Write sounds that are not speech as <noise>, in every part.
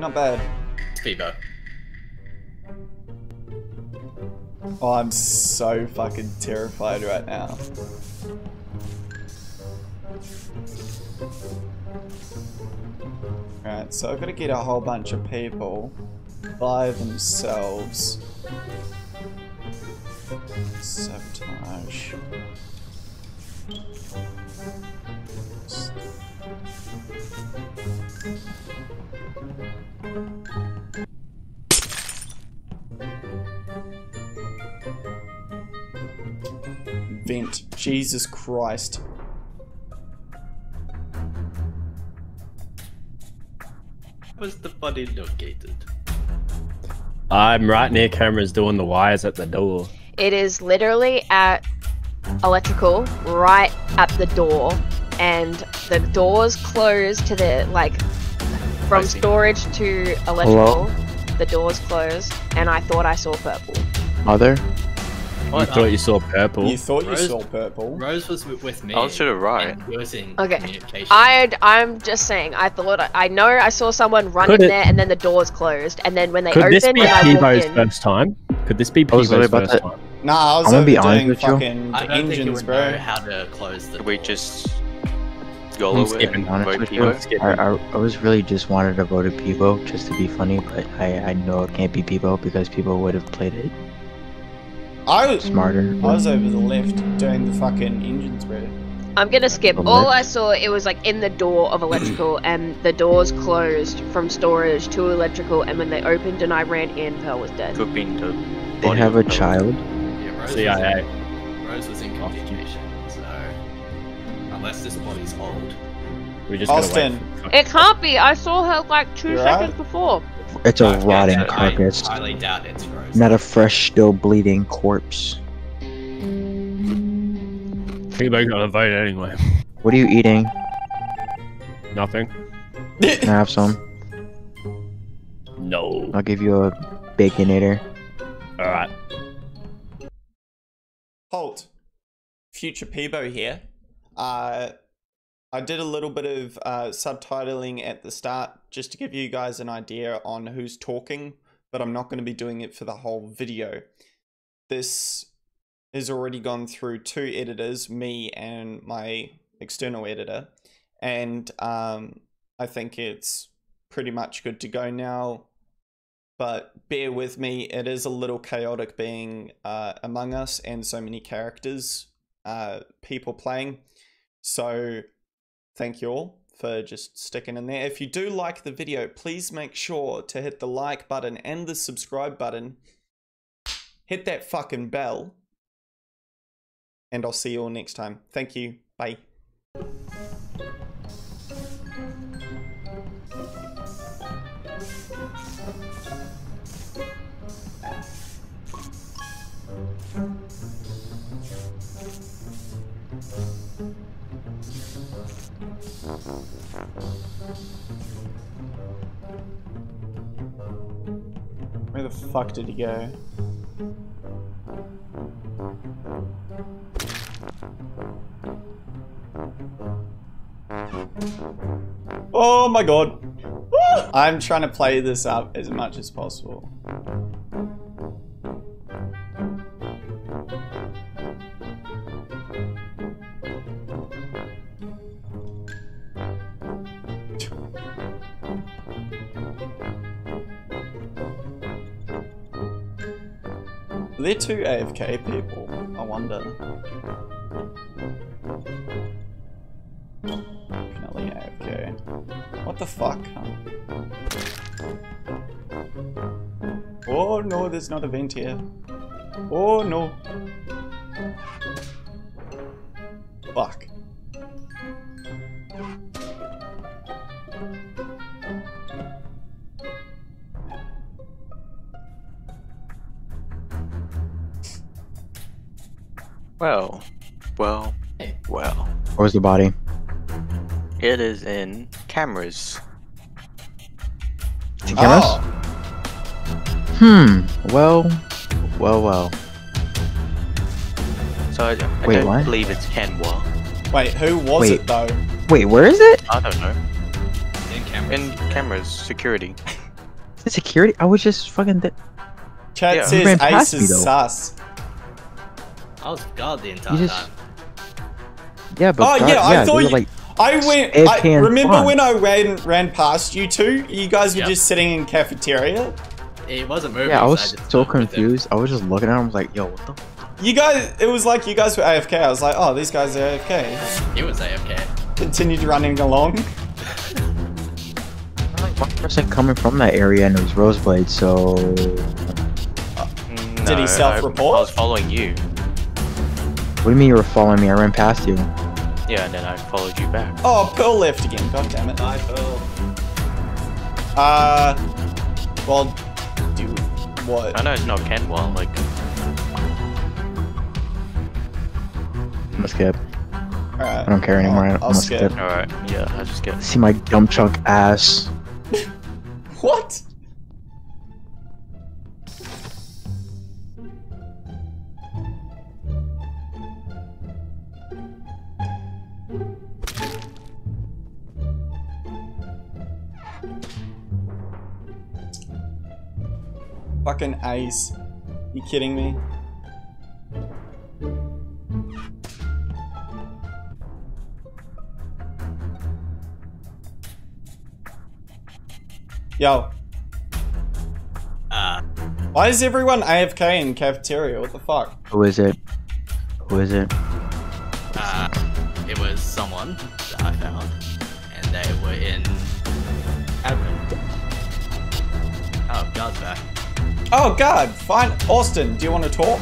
Not bad. Speebo. Oh, I'm so fucking terrified right now. Alright, so I've got to get a whole bunch of people by themselves. Sabotage. Jesus Christ. Was the body located? I'm right near cameras doing the wires at the door. It is literally at electrical, right at the door, and the doors closed to the like from storage to electrical. The doors closed, and I thought I saw purple. Mother? You What? thought um, you saw purple. You thought you saw purple? Rose was with, with me. I was to the right. and we was in Okay. I I'm just saying. I thought I know I saw someone run Could in it- there, and then the doors closed, and then when they Could opened, this be and I walked Pivo's first time? Could this be I Pivo's first to- time? Nah, I was I'm gonna be honest doing with you. fucking I don't think you engines, bro. know how to close the Did we just I'm skipping and Honest vote with you, Pivo? I, I, I was really just wanted to vote a Peebo just to be funny, but I, I know it can't be Peebo because people would have played it I was smarter. I was over the left doing the fucking engines, bro. I'm gonna skip. Okay. All I saw it was like in the door of electrical, <clears throat> and the doors closed from storage to electrical, and when they opened and I ran in, Pearl was dead. Could have been the They have a Pearl. child. Yeah, Rose CIA. Was in, Rose was in communication, so unless this body's old. We just gotta wait. Austin. It can't be. I saw her like 2 You're seconds right. before. It's a No, rotting I- I carcass, highly doubt it's Rose. not a fresh, still bleeding corpse. Pivo got a vote anyway. What are you eating? Nothing. <laughs> Can I have some? No. I'll give you a baconator. All right. Halt. Future Peebo here. Uh, I did a little bit of uh, subtitling at the start just to give you guys an idea on who's talking, but I'm not going to be doing it for the whole video. This has already gone through two editors, me and my external editor, and um, I think it's pretty much good to go now. But bear with me, it is a little chaotic being uh, Among Us and so many characters, uh, people playing. So thank you all for just sticking in there. If you do like the video, please make sure to hit the like button and the subscribe button. Hit that fucking bell. And I'll see you all next time. Thank you. Bye. Fuck did he go? Oh my god. Ah! I'm trying to play this up as much as possible. There two AFK people? I wonder. Definitely AFK. What the fuck? Oh no, there's not a vent here. Oh no. Fuck. Well, well, Hey. well. Where's the body? It is in cameras. It's in cameras? Oh, Hmm. Well, well, well. So I, I Wait, don't what? believe it's Kenwa. wait, who was Wait. it though? Wait, where is it? I don't know. In camera. In cameras, security. The security? I was just fucking. Chat Yeah. Says ran Ace past me, is though. sus. I was guard the entire just- time. yeah, but Oh God, yeah, I they thought you. like, I went. I remember fun. when I ran ran past you two. You guys were Yep. just sitting in cafeteria. It wasn't moving. yeah, I was just so moved with confused. I was just looking at him. I was like, yo, what the? You guys, it was like you guys were AFK. I was like, oh, these guys are AFK. He was AFK. Continued running along. One person coming from that area and it was Roseblade, so Mm, Did he self-report? I, I was following you. What do you mean you were following me? I ran past you. Yeah, and then I followed you back. Oh, Pearl left again. God damn it. I Pearl. Uh, well, do what? I know it's not Kenwell, like, I'm gonna skip. Alright. I don't care anymore. I'll, I'm I'll gonna skip. skip. alright, yeah, I just get. See my dump truck ass. <laughs> What? Fucking ice. You kidding me? Yo, Uh, why is everyone AFK in cafeteria? What the fuck? Who is it? Who is it? uh, it was someone that I found, and they were in admin. Oh, guard's back. Oh god, fine. Austin, do you want to talk?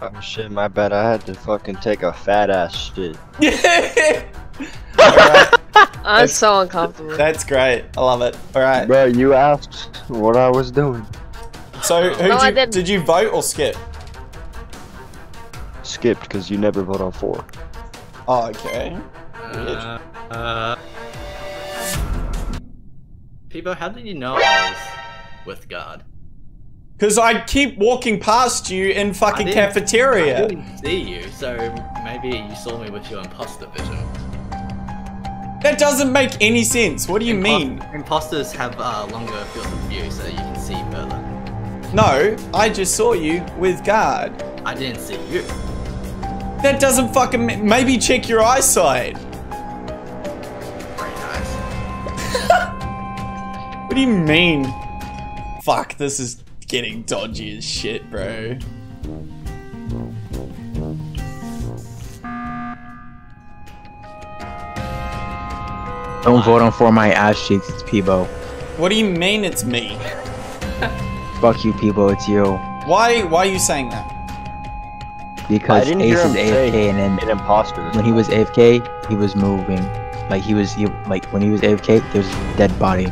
Oh shit, my bad. I had to fucking take a fat ass shit. <laughs> Alright, <laughs> I'm That's- so uncomfortable. that's great. I love it. Alright. Bro, you asked what I was doing. So who No, did you, did you vote or skip? Skipped because you never vote on four. Oh, okay. Uh, uh, Peebo, how did you know I was with guard? Because I keep walking past you in fucking didn't- I cafeteria. didn't see you, so maybe you saw me with your imposter vision. That doesn't make any sense. What do you Impos- mean? Imposters have uh, longer field of view, so you can see further. No, I just saw you with guard. I didn't see you. That doesn't fucking. Maybe check your eyesight. <laughs> What do you mean? Fuck, this is getting dodgy as shit, bro. Don't vote on for my ass cheeks. It's Peebo. What do you mean it's me? Fuck you, Peebo. It's you. Why? Why are you saying that? Because I didn't Ace hear is him say AFK, and then An imposter. when he was AFK, he was moving. Like he was, he, like when he was AFK, there was a dead body.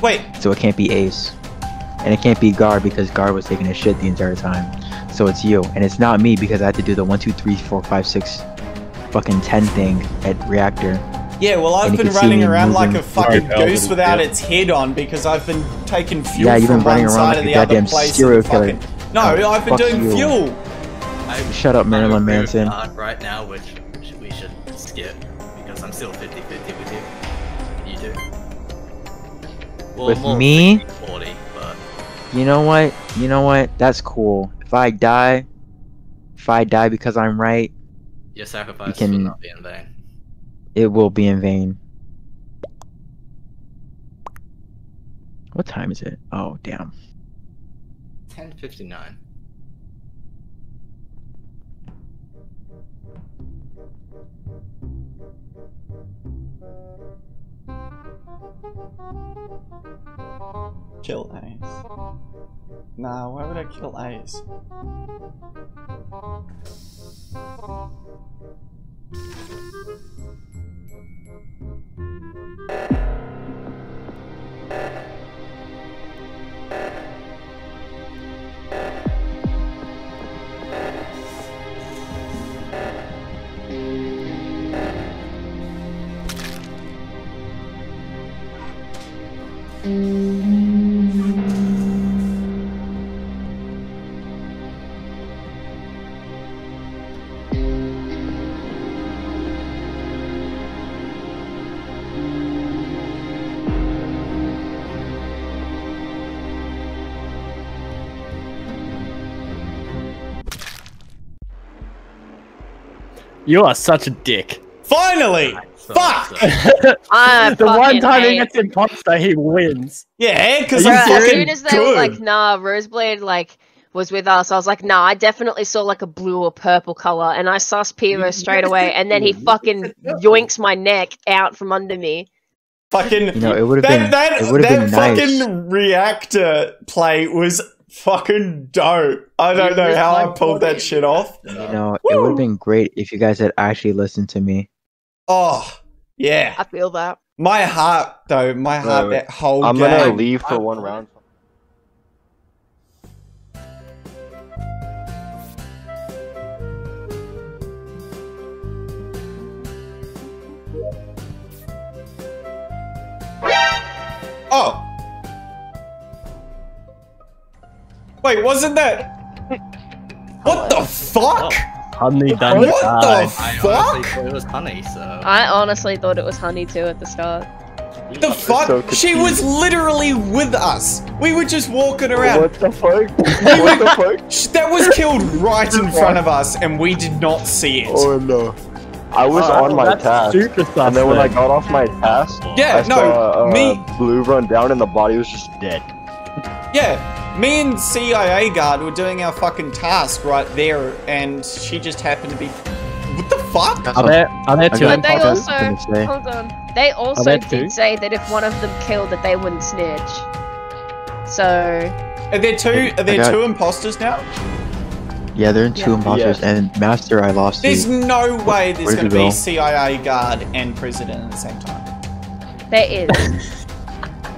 Wait, So it can't be Ace, and it can't be Guard because Guard was taking a shit the entire time. So it's you, and it's not me because I had to do the one, two, three, four, five, six, fucking ten thing at Reactor. Yeah, well, I've And been running around like a fucking very goose without Yeah. its head on because I've been taking fuel Yeah, you've from running one around side like of the other goddamn place. serial and killer. fucking- No, Oh, I've been doing you. fuel. I, Shut up, Marilyn would agree with Manson. right now, which which we should skip because I'm still 50 50 with you. You do. Well, With more me? 60, 40, but You know what? You know what? That's cool. If I die, if I die because I'm right, your sacrifice can- will not be in vain. it will be in vain. What time is it? Oh, damn. 1059. Kill Ace. Nah, why would I kill Ace? You are such a dick. Finally! So- Fuck! <laughs> <laughs> so- the one fucking time he hate- gets imposter, he wins. Yeah, because I'm Bruh, as soon as they were good. like, nah, Roseblade like was with us, I was like, nah, I definitely saw like a blue or purple color, and I sus Piero <laughs> straight away, and then he fucking yoinks my neck out from under me. fucking You know, it would have that been that, it that been nice. fucking reactor play was fucking dope. I don't You know how I my pulled that shit off. <laughs> You know, it would have been great if you guys had actually listened to me. Oh, yeah. I feel that. My heart, though, my heart, Wait, wait. that whole I'm game. gonna leave for one round. Wait, wasn't that? What the fuck? Honey done What the died. I honestly thought it was honey, so. I honestly thought it was honey too at the start. The fuck? so she was literally with us. We were just walking around. What the fuck? what the fuck? <laughs> That was killed right in front of us, and we did not see it. Oh no. I was Oh, on my task. Super And then when I got off my task, Yeah, I no, saw uh, me- blue run down and the body was just dead. Yeah, me and CIA guard were doing our fucking task right there, and she just happened to be. What the fuck? Are there, are there two got But they also hold on. They also there two? did say that if one of them killed, that they wouldn't snitch. So Are there two? Are there got- two imposters now? Yeah, they're in two Yeah. imposters, Yes. and Master, I lost There's you. no way there's Where'd going to be go? CIA guard and president at the same time. there is. <laughs>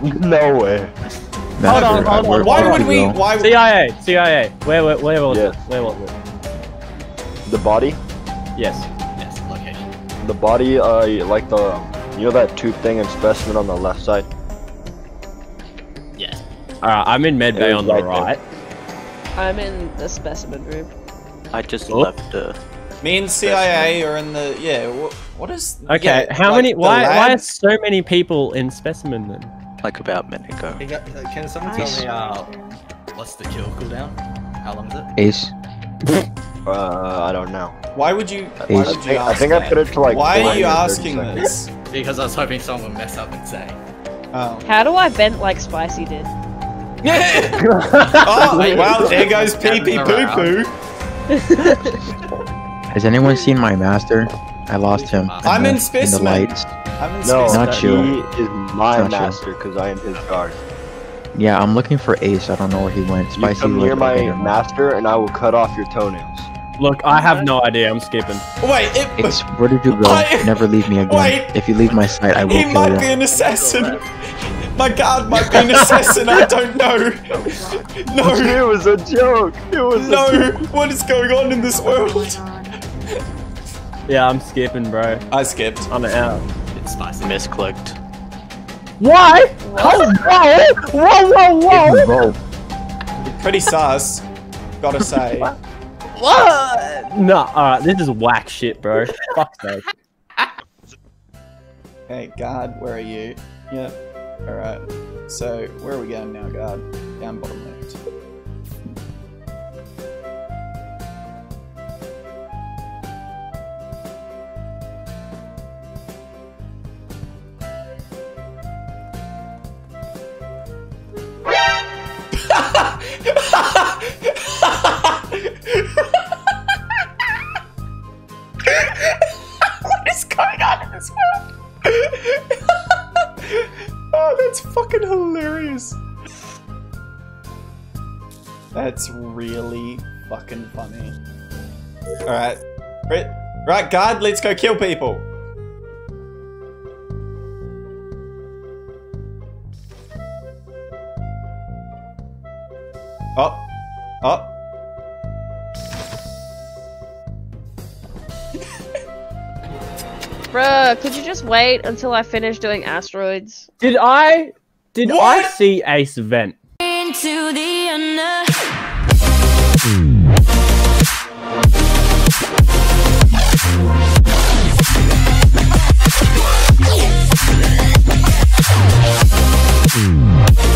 No way. Master, Hold on, I- hold on. Why where'd we? Why? CIA, CIA. Where, where, where was Yes. it? Where was it? The body? Yes. Yes, location. The body, uh, like the, you know that tube thing and specimen on the left side? Yes. Alright, I'm in medbay Yeah, on the right right. I'm in the specimen room. I just Oh. left. Uh, Me and CIA are in the. Yeah. What, what is? Okay, yeah, how like many? the Why? Why are so many people in specimen then? Like about a minute ago. Hey, gu- uh, Can someone tell me uh, what's the kill cooldown? How long is it? Ace. <laughs> Uh, I don't know. Why would you? Why Ace. would you I ask think I put it to like. Why are you asking seconds. this? Because I was hoping someone would mess up and say. Oh. How do I vent like Spicy did? <laughs> oh, Wait. well, there goes pee pee poo poo. Has anyone seen my Master? I lost him. I'm in, the, in the lights. I'm in No, space. Not he is my Not master because I am his guard. Yeah, I'm looking for Ace. I don't know where he went. You Spicy come was near my right there. master and I will cut off your toenails. Look, I have no idea. I'm skipping. Wait, it, Ace, where did you go? I- Never leave me again. Wait. If you leave my sight, I will kill you. he kill might be an assassin. My guard might be an <laughs> assassin. I don't know. No, It was a joke. It was no. What is going on in this world? Yeah, I'm skipping, bro. I skipped. I'm out. It's spicy. Misclicked. Why? Oh, whoa! Whoa, whoa, whoa! Give me roll. Pretty sus. Gotta say. What? No, alright, this is whack shit, bro. Fuck's <laughs> sake. Hey, guard, where are you? Yep. Alright. So, where are we going now, guard? Down bottom left. <laughs> what is going on in this world? <laughs> oh, that's fucking hilarious. That's really fucking funny. Alright. Right, right, guard, let's go kill people. Oh. Oh. Bruh, could you just wait until I finish doing asteroids? Did I... Did what? I see Ace vent? Into the. Mm. <laughs>